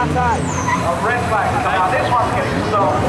outside. A red flag. Now this one's getting stolen.